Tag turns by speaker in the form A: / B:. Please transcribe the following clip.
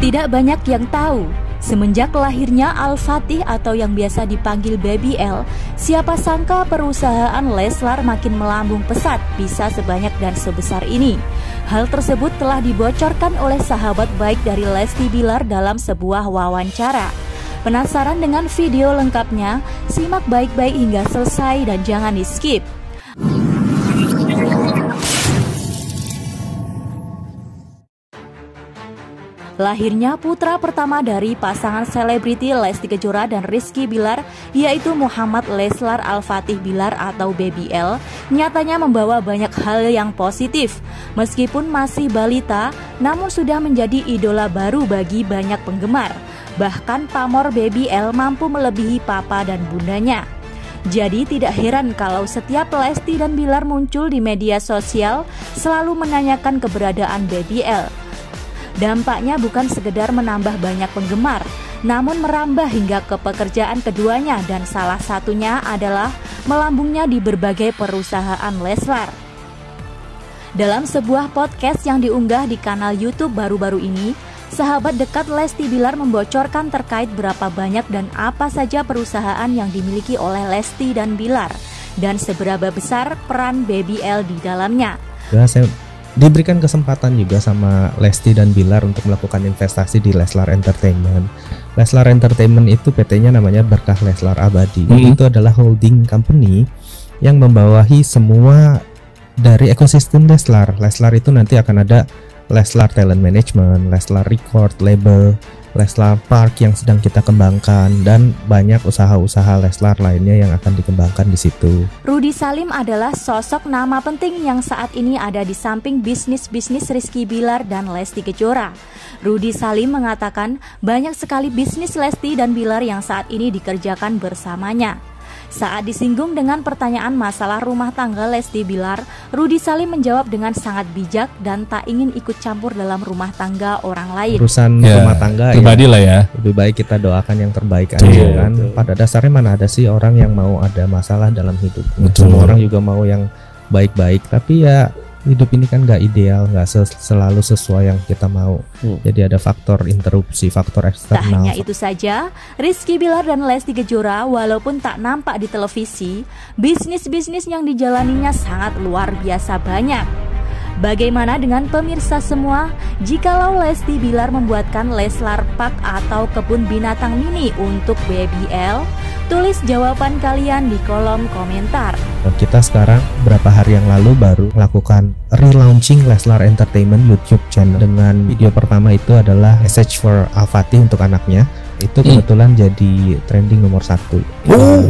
A: Tidak banyak yang tahu, semenjak lahirnya Al-Fatih atau yang biasa dipanggil Baby L, siapa sangka perusahaan Leslar makin melambung pesat bisa sebanyak dan sebesar ini. Hal tersebut telah dibocorkan oleh sahabat baik dari Lesti Bilar dalam sebuah wawancara. Penasaran dengan video lengkapnya? Simak baik-baik hingga selesai dan jangan di-skip. Lahirnya putra pertama dari pasangan selebriti Lesti Kejora dan Rizky Bilar, yaitu Muhammad Leslar Al-Fatih Bilar atau Baby L, nyatanya membawa banyak hal yang positif. Meskipun masih balita, namun sudah menjadi idola baru bagi banyak penggemar. Bahkan pamor Baby L mampu melebihi papa dan bundanya. Jadi tidak heran kalau setiap Lesti dan Bilar muncul di media sosial selalu menanyakan keberadaan Baby L. Dampaknya bukan sekedar menambah banyak penggemar, namun merambah hingga ke pekerjaan keduanya dan salah satunya adalah melambungnya di berbagai perusahaan Leslar. Dalam sebuah podcast yang diunggah di kanal YouTube baru-baru ini, sahabat dekat Lesti Bilar membocorkan terkait berapa banyak dan apa saja perusahaan yang dimiliki oleh Lesti dan Bilar dan seberapa besar peran Baby L di dalamnya.
B: Ya, saya diberikan kesempatan juga sama Lesti dan Bilar untuk melakukan investasi di Leslar Entertainment. Leslar Entertainment itu PT-nya namanya Berkah Leslar Abadi.
C: Hmm.
B: Itu adalah holding company yang membawahi semua dari ekosistem Leslar. Leslar itu nanti akan ada Leslar Talent Management, Leslar Record Label, Leslar Park yang sedang kita kembangkan dan banyak usaha-usaha Leslar lainnya yang akan dikembangkan di situ.
A: Rudi Salim adalah sosok nama penting yang saat ini ada di samping bisnis-bisnis Rizky Bilar dan Lesti Kejora. Rudi Salim mengatakan banyak sekali bisnis Lesti dan Bilar yang saat ini dikerjakan bersamanya. Saat disinggung dengan pertanyaan masalah rumah tangga Lesti Bilar, Rudi Salim menjawab dengan sangat bijak dan tak ingin ikut campur dalam rumah tangga orang lain.
B: Urusan
C: Ya,
B: rumah tangga
C: pribadi
B: ya
C: lah ya.
B: lebih baik kita doakan yang terbaik
C: Betul,
B: aja kan.
C: betul.
B: Pada dasarnya mana ada sih orang yang mau ada masalah dalam hidup.
C: Betul.
B: Semua orang juga mau yang baik-baik, tapi ya hidup ini kan nggak ideal, nggak ses- selalu sesuai yang kita mau.
C: Hmm.
B: Jadi ada faktor interupsi, faktor
A: Tak
B: eksternal.
A: hanya itu saja, Rizky Bilar dan Lesti Kejora walaupun tak nampak di televisi, bisnis-bisnis yang dijalaninya sangat luar biasa banyak. Bagaimana dengan pemirsa semua? Jikalau Lesti Bilar membuatkan Leslar Park atau kebun binatang mini untuk BBL, tulis jawaban kalian di kolom komentar.
B: Nah, Kita sekarang berapa hari yang lalu baru melakukan relaunching Leslar Entertainment YouTube channel dengan video pertama itu adalah Message for Al-Fatih untuk anaknya. Itu
C: Hmm.
B: kebetulan jadi trending nomor satu.
C: Oh,